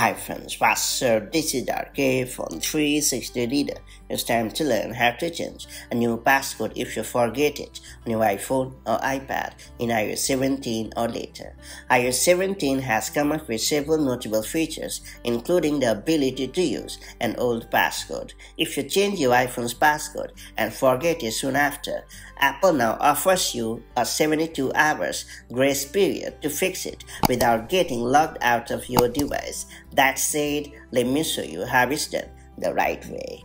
Hi friends, Pastor, this is RK from 360 Reader. It's time to learn how to change a new passcode if you forget it on your iPhone or iPad in iOS 17 or later. iOS 17 has come up with several notable features, including the ability to use an old passcode. If you change your iPhone's passcode and forget it soon after, Apple now offers you a 72 hours grace period to fix it without getting logged out of your device. That said, let me show you how it's done the right way.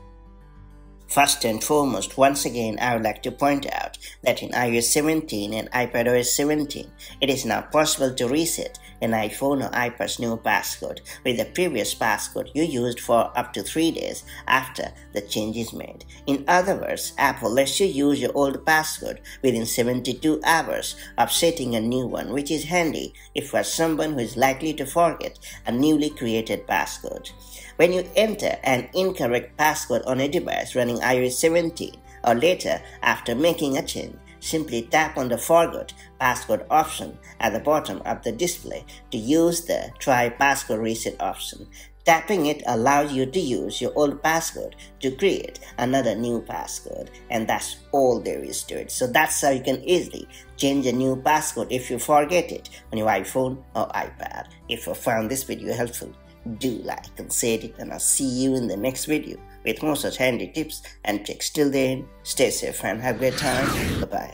First and foremost, once again, I would like to point out that in iOS 17 and iPadOS 17, it is now possible to reset an iPhone or iPad's new passcode with the previous passcode you used for up to 3 days after the change is made. In other words, Apple lets you use your old passcode within 72 hours of setting a new one, which is handy if you are someone who is likely to forget a newly created passcode. When you enter an incorrect passcode on a device running iOS 17 or later after making a change, simply tap on the Forgot Passcode option at the bottom of the display to use the Try Passcode Reset option. Tapping it allows you to use your old passcode to create another new passcode and that's all there is to it. So that's how you can easily change a new passcode if you forget it on your iPhone or iPad. If you found this video helpful, do like and share it and I'll see you in the next video with more such handy tips and tricks. Till then, stay safe and have a great time. Bye bye.